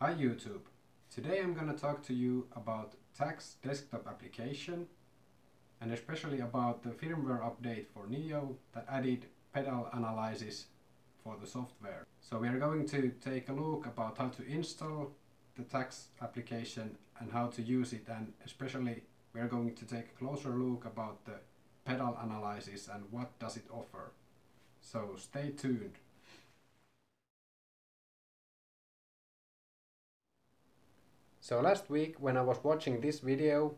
Hi YouTube! Today I'm gonna talk to you about Tacx desktop application and especially about the firmware update for Neo that added pedal analysis for the software. So we are going to take a look about how to install the Tacx application and how to use it and especially we are going to take a closer look about the pedal analysis and what does it offer. So stay tuned. So last week when I was watching this video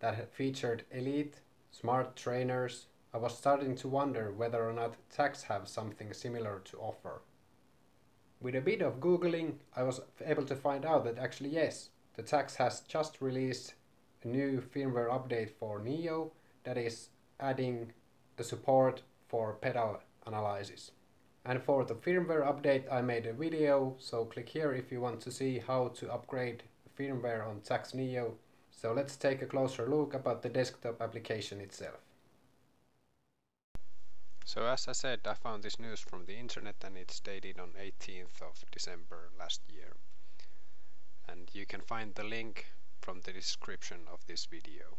that featured Elite smart trainers, I was starting to wonder whether or not Tacx have something similar to offer. With a bit of googling, I was able to find out that actually yes, the Tacx has just released a new firmware update for Neo that is adding the support for pedal analysis. And for the firmware update I made a video, so click here if you want to see how to upgrade firmware on Tacx Neo. So let's take a closer look about the desktop application itself. So as I said, I found this news from the internet and it's dated on 18th of December last year. And you can find the link from the description of this video.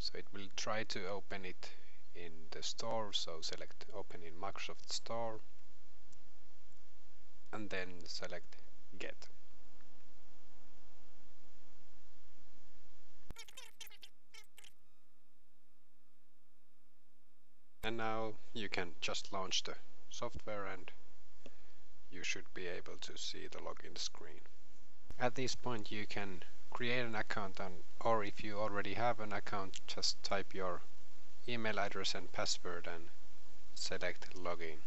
So it will try to open it in the store, so select open in Microsoft Store and then select get. And now you can just launch the software and you should be able to see the login screen. At this point you can create an account and or if you already have an account just type your email address and password and select login.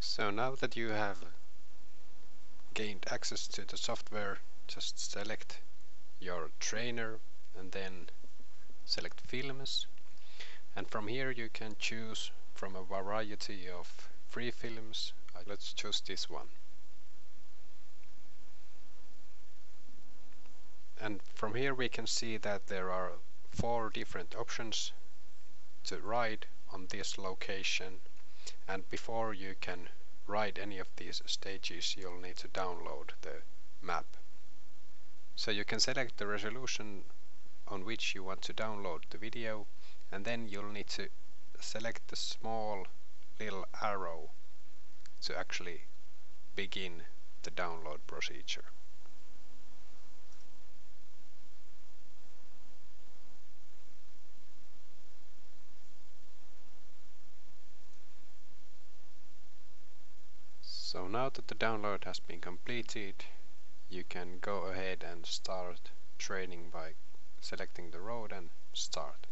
So now that you have gained access to the software just select your trainer and then select films. And from here you can choose from a variety of free films. Uh, let's choose this one. And from here we can see that there are four different options to ride on this location. And before you can ride any of these stages you'll need to download the map. So you can select the resolution on which you want to download the video and then you'll need to select the small little arrow to actually begin the download procedure. So now that the download has been completed you can go ahead and start training by selecting the road and start.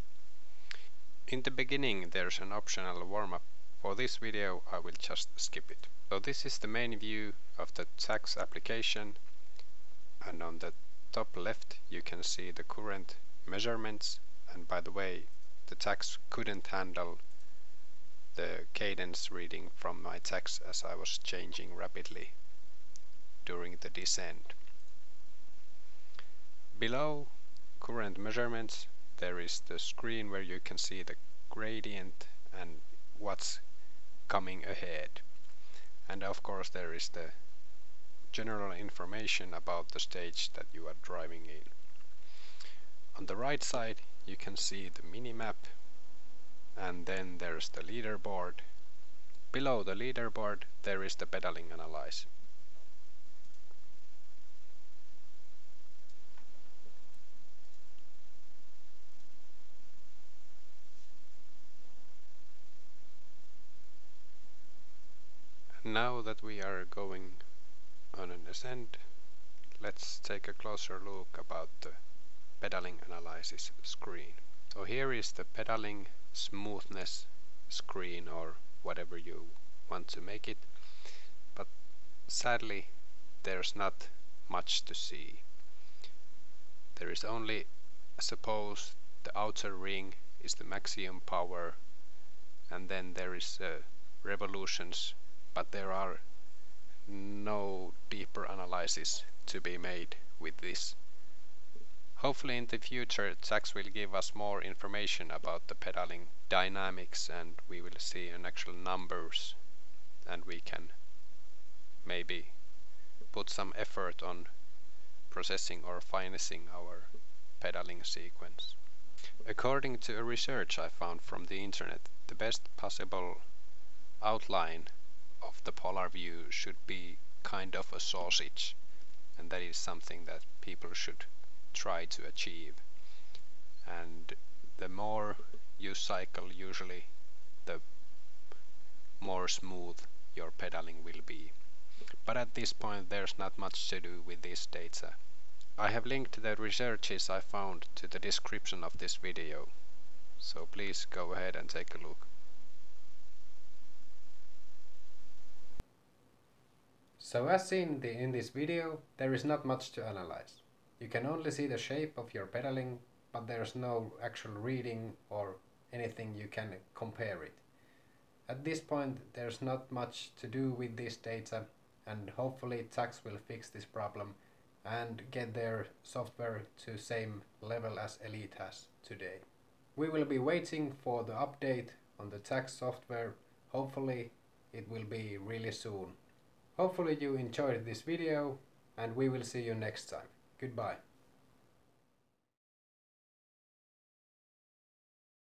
In the beginning there's an optional warm-up. For this video I will just skip it. So this is the main view of the Tacx application and on the top left you can see the current measurements and by the way the Tacx couldn't handle the cadence reading from my Tacx as I was changing rapidly during the descent. Below current measurements there is the screen where you can see the gradient and what's coming ahead and of course there is the general information about the stage that you are driving in. On the right side you can see the minimap and then there's the leaderboard. Below the leaderboard there is the pedaling analyze. Now that we are going on an ascent, let's take a closer look about the pedaling analysis screen. So here is the pedaling smoothness screen or whatever you want to make it, but sadly there's not much to see. There is only, suppose the outer ring is the maximum power and then there is uh, revolutions but there are no deeper analysis to be made with this. Hopefully in the future Tacx will give us more information about the pedaling dynamics and we will see an actual numbers and we can maybe put some effort on processing or finessing our pedaling sequence. According to a research I found from the internet, the best possible outline of the polar view should be kind of a sausage and that is something that people should try to achieve and the more you cycle usually the more smooth your pedaling will be. But at this point there's not much to do with this data. I have linked the researches I found to the description of this video, so please go ahead and take a look. So as seen the, in this video, there is not much to analyze. You can only see the shape of your pedaling, but there's no actual reading or anything you can compare it. At this point, there's not much to do with this data, and hopefully Tacx will fix this problem and get their software to same level as Elite has today. We will be waiting for the update on the Tacx software. Hopefully it will be really soon. Hopefully you enjoyed this video and we will see you next time. Goodbye.